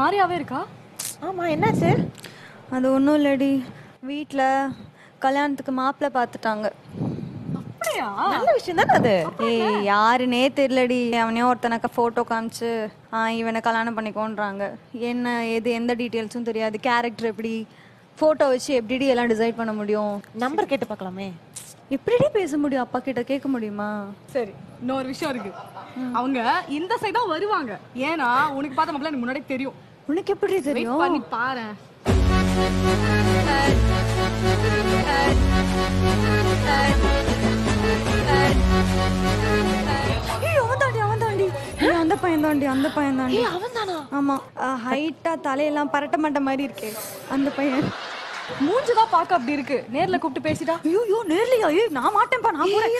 மாறியாவே இருக்கா? ஆமா என்னாச்சு? அது ஒன்றும் இல்லடி. வீட்டில் கல்யாணத்துக்கு மாப்பிள்ளை பார்த்துட்டாங்க அப்படியா? நல்ல விஷயம் தானே அது? ஏய் யாருனே தெரியலடி. அவனே ஒருத்தனக்க ஃபோட்டோ காமிச்சு ஆ இவனை கல்யாணம் பண்ணிக்கோன்றாங்க. என்ன எது எந்த டீட்டெயில்ஸும் தெரியாது. கேரக்டர் எப்படி? ஃபோட்டோ வச்சு எப்படிடி எல்லாம் டிசைட் பண்ண முடியும்? நம்பர் கேட்டு பார்க்கலாமே. எப்படிடி பேச முடியும்? அப்பா கிட்ட கேட்க முடியுமா? சரி இன்னொரு விஷயம் இருக்கு. அவங்க இந்த சைடா வருவாங்க. ஏன்னா உனக்கு பார்த்த மாப்பிள்ள எனக்கு முன்னாடி தெரியும். உனக்கு எப்படி தெரியும்? பண்ணி பாரு. அந்த பையன் தாண்டி அந்த பையன் தாண்டி. அவன் தானா? ஆமா. ஹைட்டா தலையெல்லாம் பரட்ட மாட்ட மாதிரி இருக்கே. அந்த பையன். மூஞ்சுதான் பார்க்க அப்படி இருக்கு. நேர்ல கூப்பிட்டு பேசிட்டா ஐயோ நேர்லயா? ஏய் நான் மாட்டேன்ப்பா நான் போறேன்.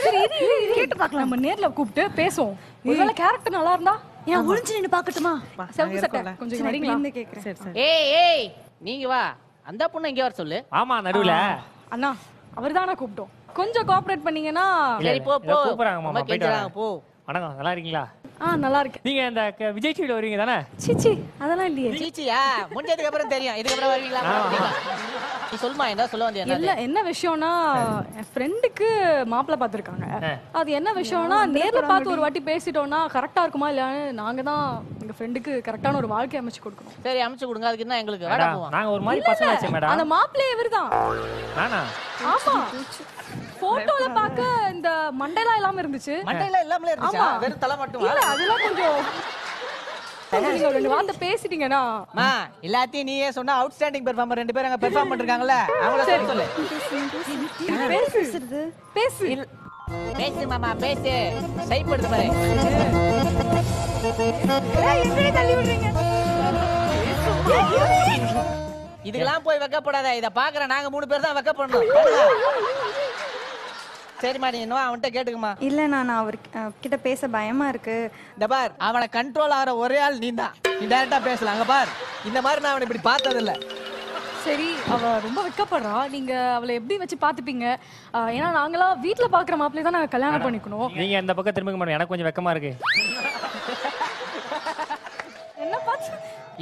கேட்டு பார்க்கலாம். நம்ம நேர்ல கூப்பிட்டு பேசுவோம். ஒருவேளை கேரக்டர் நல்லா இருந்தா? ஏன் ஒளிஞ்சு நின்னு பார்க்கட்டுமா? செவப்பு சட்டை. கொஞ்சம் வரீங்களா கேக்குறேன். சரி சரி. ஏய் ஏய் நீங்க வா. அந்த பொண்ணு இங்க வர சொல்லு. ஆமா நடுவுல. அண்ணா அவர்தானா கூப்பிட்டோம். கொஞ்சம் கோஆபரேட் பண்ணீங்கன்னா சரி போ போ. கூப்பிடுறாங்க மாமா, போயிட்டு. போ. வணக்கம். நல்லா இருக்கீங்களா ஆ நல்லா இருக்கேன் நீங்க இந்த க- விஜய் டிவில வருவீங்க தானே? சிச்சி அதெல்லாம் இல்லையே. சீச்சியா? முடிஞ்சதுக்கு அப்புறம் தெரியும் இதுக்கு அப்புறம் வருவீங்களா? நீ சொல்லுமா என்ன சொல்ல வந்தியா இல்ல என்ன விஷயம்னா என் ஃப்ரெண்டுக்கு மாப்பிள்ளை பார்த்துருக்காங்க. அது என்ன விஷயம்னா நேர்ல பார்த்து ஒரு வாட்டி பேசிட்டோம்னா கரெக்டா இருக்குமா இல்லையான்னு நாங்க தான் எங்க ஃப்ரெண்டுக்கு கரெக்டான ஒரு வாழ்க்கை அமைச்சு கொடுக்கணும். சரி அமுச்சு கொடுங்க. அதுக்கு என்ன எங்களுக்கு? வேடா மேடம் போவோம். நாங்க ஒரு மாதிரி பசங்க ஆச்சு அந்த மேடம். மாப்பிள்ளையே இவர்தான். நானா? ஆமா. போட்டோல பார்க்க இந்த மண்டைலாம் இல்லாம இருந்துச்சு. மண்டையில இல்லாமலே இருந்துச்சா. வெறும் தலை மட்டும்? இல்ல அதெல்லாம் கொஞ்சம் நீங்க ரெண்டு வார்த்தை பேசிட்டீங்கன்னா எல்லாத்தையும் நீயே சொன்னா அவுட்ஸ்டாண்டிங் பெர்ஃபார்மர் ரெண்டு பேரும் அங்க பெர்ஃபார்ம் பண்ணிருக்காங்கல்ல? அவங்கள சரி. சொல்லு. பேசு? பேசு. பேசு மாமா பேசு. சைப்படுது பாரு. இதுக்கெல்லாம் போய் வெக்கப்படாத. இத பாக்குற நாங்க மூணு பேர் தான் வெக்கப்படணும். சரிம்மா நீ இன்னும் அவன்கிட்ட கேட்டுக்குமா? இல்ல நான் அவர் கிட்ட பேச பயமா இருக்கு. இந்த பார் அவனை கண்ட்ரோல் ஆகிற ஒரே ஆள் நீ தான் நீ டேரக்டா பேசலாம். அங்க பார் இந்த மாதிரி நான் அவனை இப்படி பார்த்தது இல்ல சரி அவ ரொம்ப வெக்கப்படுறா நீங்க அவளை எப்படி வச்சு பாத்துப்பீங்க ஆஹ் ஏன்னா நாங்களாம் வீட்ல பாக்குற மாப்பிள்ளை தான் நாங்க கல்யாணம் பண்ணிக்கணும். நீங்க இந்த பக்கம் மேடம். எனக்கு கொஞ்சம் வெக்கமா இருக்கு.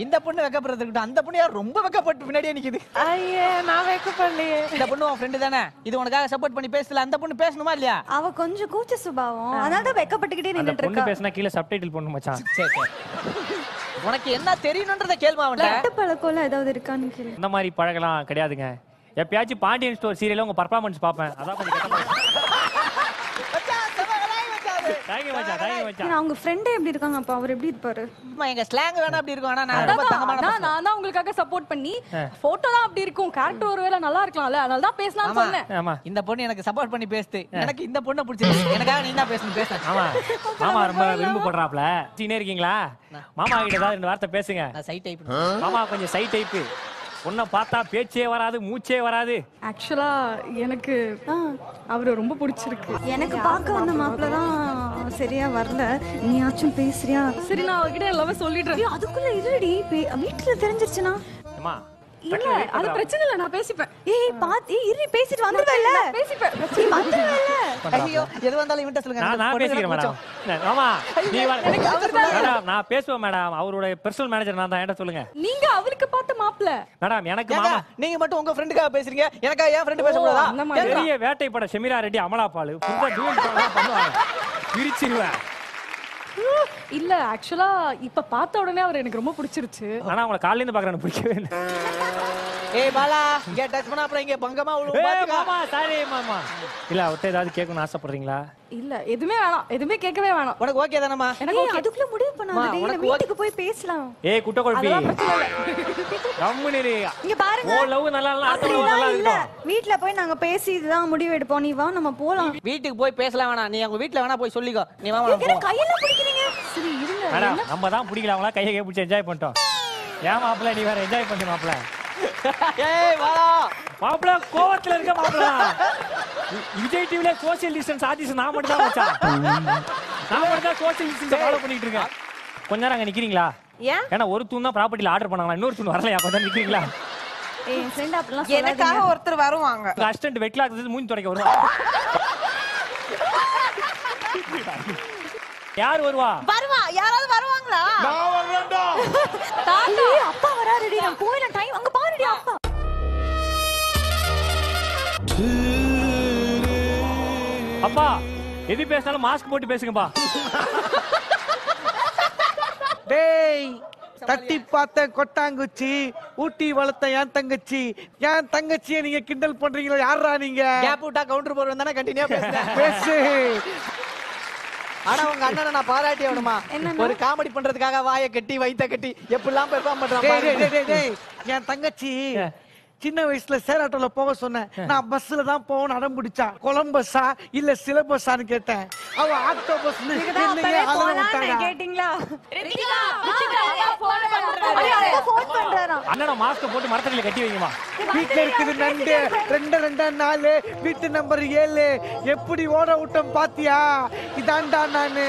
இந்த பொண்ணு வெக்கப்படுறது இருக்கட்டும். அந்த பொண்ணு யார்? ரொம்ப வெக்கப்பட்டு பின்னாடியே நிக்குது. ஐயே நான் வைக்கப்படலையே. இந்த பொண்ணு உன் ஃப்ரெண்டு தானே? இது உனக்காக சப்போர்ட் பண்ணி பேசல. அந்த பொண்ணு பேசணுமா இல்லையா? அவ கொஞ்சம் கூச்ச சுபாவம். அதனால தான் வெக்கப்பட்டுக்கிட்டே நின்னுட்டு பொண்ணு இருக்கா. பேசினா கீழே சப்டைட்டில் பொண்ணு மச்சான். சரி சரி. உனக்கு என்ன தெரியணுன்றத கேள்வி அவன்கிட்ட. கெட்ட பழக்கம்லாம் ஏதாவது இருக்கான்னு கேளு. இந்த மாதிரி பழகலாம் கிடையாதுங்க. எப்பயாச்சும் பாண்டியன் ஸ்டோர் சீரியல்ல உங்க பர்ஃபார்மன்ஸ் பார்ப்பேன். அதான் கொஞ்சம் கெட்ட பழக்கம் தேங்க்யூ மச்சான் தேங்க்யூ மச்சான் ஏன்னா, அவங்க ஃப்ரெண்டே எப்படி இருக்காங்க? அப்ப அவர் எப்படி இருப்பாரு? எங்க ஸ்லாங் வேணா அப்படி இருக்கும். ஆனா நான் ரொம்ப தங்கமான நான் தான் உங்களுக்காக சப்போர்ட் பண்ணி போட்டோ தான் அப்படி இருக்கும். கேரக்டர் ஒருவேளை நல்லா இருக்கலாம்ல. அதனால தான் பேசலாம்னு சொன்னேன். ஆமா. இந்த பொண்ணு எனக்கு சப்போர்ட் பண்ணி பேசுது. எனக்கு இந்த பொண்ணை பிடிச்சிருக்கு எனக்காக நீ தான் பேசணும். பேச. ஆமா. மாமா ரொம்ப விரும்பப்படுறாப்ல சீனே இருக்கீங்களா? மாமா கிட்ட ஏதாவது ரெண்டு வார்த்தை பேசுங்க. நான் சைட் டைப் மாமா கொஞ்சம் சை டைப்பு உன்னை பார்த்தா பேச்சே வராது மூச்சே வராது. ஆக்சுவலா எனக்கு அவரை ரொம்ப பிடிச்சிருக்கு. எனக்கு பார்க்க வந்த மாப்பிள்ள தான் சரியா வரல. நீயாச்சும் பேசுறியா? சரி நான் அவர்கிட்ட எல்லாமே சொல்லிடுறேன். அதுக்குள்ள இருடி பே- வீட்டுல தெரிஞ்சிருச்சுனா? அம்மா இல்ல அது பிரச்சனை இல்ல நான் பேசிப்பேன். ஏய் பாத்து இரு பேசிட்டு வந்துருவேல்ல பேசிப்பேன். ஏய், வந்துருவேல்ல ஐயோ எது வந்தாலும் இவன்ட்ட சொல்லுங்க. நான் பேசிக்கிறேன் மேடம். மாமா நீ வர- மேடம் நான் பேசுவேன் மேடம். அவரோட பர்சனல் மேனேஜர் நான் தான். என்கிட்ட சொல்லுங்க. நீங்க அவருக்கு பார்த்த மாப்பிள்ள. மேடம் எனக்கு மாமா நீங்க மட்டும் உங்க ஃப்ரெண்டுக்காக பேசுறீங்க? எனக்கா என் ஃப்ரெண்டு அந்த மாதிரி. பெரிய வேட்டை பட ஷெமிரா ரெட்டி அமலா பாலு. புதுசா படம்லாம் பண்ணுவாங்க. பிரிச்சிருவேன் இல்ல ஆக்சுவலா இப்ப பார்த்த உடனே அவர் எனக்கு ரொம்ப பிடிச்சிருச்சு. ஆனா அவங்கள காலையில இருந்து பாக்குறேன் பிடிக்கவே இல்லை. ஏய் பாலா இங்க டச் பண்ணா அப்புறம் இங்க பங்கமா விழுவும் பாத்துக்கோ. மாமா சாரி மாமா. இல்ல அவர்கிட்ட ஏதாவது கேட்கணும்னு ஆசைப்படுறீங்களா? இல்ல எதுவுமே வேணாம். எதுவுமே கேட்கவே வேணாம். உனக்கு ஓகே தானம்மா? எனக்கு okay. அதுக்குள்ள முடிவு இல்ல உனக்கு வீட்டுக்கு போய் பேசலாம். ஏய் குட்ட குழப்பி கம்முனு. இங்க பாருங்க. ஓ லவ் நல்லா இல்ல அடுத்த நல்லா இல்ல. வீட்ல போய் நாங்க பேசி இதுதான் முடிவு எடுப்போம். நீ வா நம்ம போலாம். வீட்டுக்கு போய் பேசலாம் வேணாம். நீ அவங்க வீட்ல வேணா போய் சொல்லிக்கோ. நீ வா என்ன கையெல்லாம் பிடிக்கிறீங்க சரி இருங்க. மேடம் நம்ம தான் பிடிக்கல அவங்களா கையை கை பிடிச்சி என்ஜாய் பண்ணிட்டோம். ஏன் மாப்பிள்ள நீ வேற என்ஜாய் பண்ணு மாப்பிள்ள? ஏய் வாடா. மாப்பிள்ள கோவத்துல இருக்க மாப்பிள்ள விஜய் டிவில சோசியல் டிஸ்டன்ஸ் ஆர்டிஸ்ட் நான் மட்டும் தான் வச்சான் நான் மட்டும் தான் சோசியல் டிஸ்டன்ஸ் ஃபாலோ பண்ணிட்டு இருக்கேன். கொஞ்ச நேரம் அங்க நிக்கிறீங்களா? ஏன்? ஏன்னா ஒரு தூண் தான் ப்ராப்பர்ட்டில ஆர்டர் பண்ணாங்களா? இன்னொரு தூண் வரலையா? கொஞ்சம் நிக்கிறீங்களா? எனக்காக ஒருத்தர் வருவாங்க. அசிஸ்டன்ட் வெட்லாக் மூஞ்சி துடைக்க வருவான் யார் வருவா? வருவா. யாராவது வருவாங்களா? நான் வர்றேன்டா தாத்தா. அப்பா வராருடி. நான் போயில டைம் அங்க அப்பா எது பேசினாலும் மாஸ்க் போட்டு பேசுங்கப்பா. டேய் தட்டி பார்த்த கொட்டாங்குச்சி ஊட்டி வளர்த்த என் தங்கச்சி? என் தங்கச்சியை நீங்க கிண்டல் பண்றீங்களா யாரா நீங்க? கேப் விட்டா கவுண்டர் போடுவேன் தானே கண்டினியூ பேசு. ஆனா உங்க அண்ணனை நான் பாராட்டி ஆகணுமா? ஒரு காமெடி பண்றதுக்காக வாயை கட்டி வயித்த கட்டி எப்படிலாம் பெர்ஃபார்ம் டேய், டேய், டேய், பண்றான். என் தங்கச்சி சின்ன வயசுல சேராட்டோல போக சொன்னேன். நான் பஸ்ல தான் போகணும் அடம் பிடிச்சா கொலம்பஸா இல்ல சிலபஸான்னு கேட்டேன். அவ ஆக்டோ பஸ் என்னையே அலற விட்டாடா. கேட்டிங்களா? அண்ணனை மாஸ்க் போட்டு மரத்தடியில கட்டி வைங்கம்மா. வீட்டுல இருக்குது நண்டு. ரெண்டு ரெண்டா நாலு. வீட்டு நம்பர் ஏழு. எப்படி ஓட விட்டோம் பாத்தியா? இதான்டா நானு.